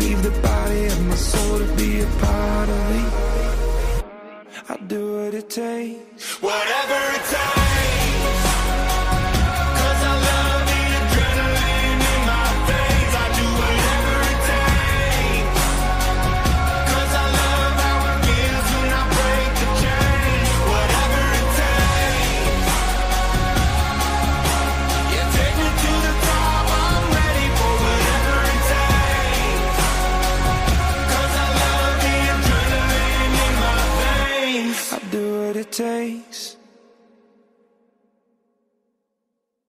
Leave the body of my soul to be a part of me. I do what it takes. Whatever it takes. I